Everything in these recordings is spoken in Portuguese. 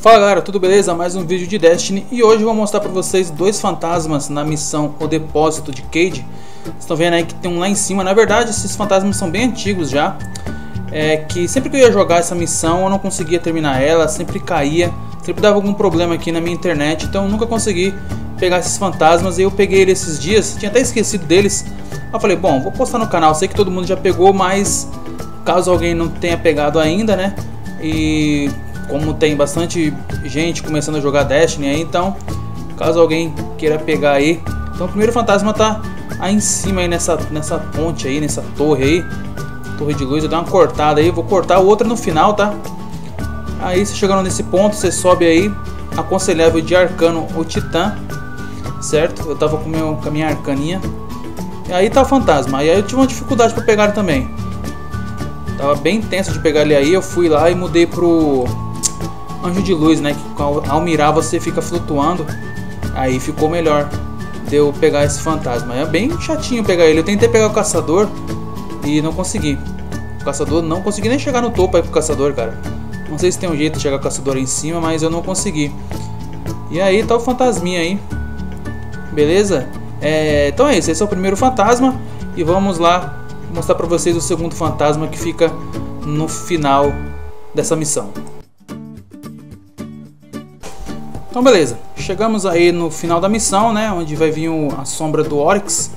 Fala galera, tudo beleza? Mais um vídeo de Destiny e hoje eu vou mostrar para vocês dois fantasmas na missão O Depósito de Cade. Vocês estão vendo aí que tem um lá em cima, na verdade esses fantasmas são bem antigos já. É que sempre que eu ia jogar essa missão eu não conseguia terminar ela, sempre caía, sempre dava algum problema aqui na minha internet, então eu nunca consegui pegar esses fantasmas e eu peguei eles esses dias, tinha até esquecido deles. Eu falei, bom, vou postar no canal, sei que todo mundo já pegou, mas caso alguém não tenha pegado ainda, né? E como tem bastante gente começando a jogar Destiny aí, então caso alguém queira pegar aí, então o primeiro fantasma tá aí em cima aí nessa, nessa ponte aí, nessa torre aí, torre de luz, eu dei uma cortada aí, vou cortar o outro no final, tá? Aí você chegando nesse ponto, você sobe aí, aconselhável de arcano o titã, certo? Eu tava com, meu, com a minha arcaninha, e aí tá o fantasma, aí eu tive uma dificuldade para pegar também. Tava bem tenso de pegar ele aí, eu fui lá e mudei pro anjo de luz, né? Que ao mirar você fica flutuando. Aí ficou melhor de eu pegar esse fantasma. É bem chatinho pegar ele. Eu tentei pegar o caçador e não consegui. O caçador não consegui nem chegar no topo aí pro caçador, cara. Não sei se tem um jeito de chegar o caçador em cima, mas eu não consegui. E aí tá o fantasminha aí. Beleza? É, então é isso, esse é o primeiro fantasma. E vamos lá mostrar pra vocês o segundo fantasma que fica no final dessa missão. Então beleza, chegamos aí no final da missão, né, onde vai vir a sombra do Oryx.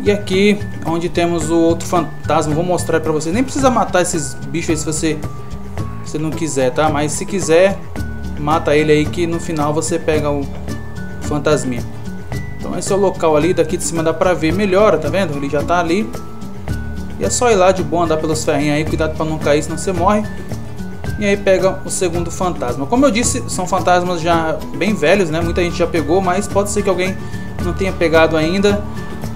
E aqui, onde temos o outro fantasma, vou mostrar para vocês. Nem precisa matar esses bichos aí se você, se não quiser, tá? Mas se quiser, mata ele aí que no final você pega o fantasminha. Então esse é o local ali, daqui de cima dá pra ver melhor, tá vendo? Ele já tá ali. E é só ir lá de bom andar pelos ferrinhos aí, cuidado para não cair, senão você morre e aí pega o segundo fantasma. Como eu disse, são fantasmas já bem velhos, né? Muita gente já pegou, mas pode ser que alguém não tenha pegado ainda.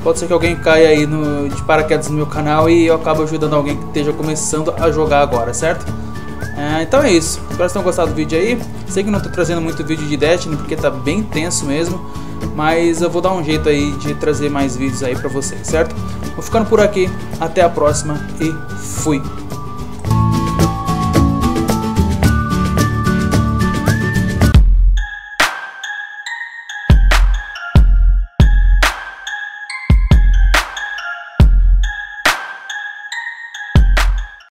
Pode ser que alguém caia aí no, de paraquedas no meu canal e eu acabo ajudando alguém que esteja começando a jogar agora, certo? É, então é isso. Espero que tenham gostado do vídeo aí. Sei que não estou trazendo muito vídeo de Destiny porque tá bem tenso mesmo. Mas eu vou dar um jeito aí de trazer mais vídeos aí pra vocês, certo? Vou ficando por aqui. Até a próxima e fui!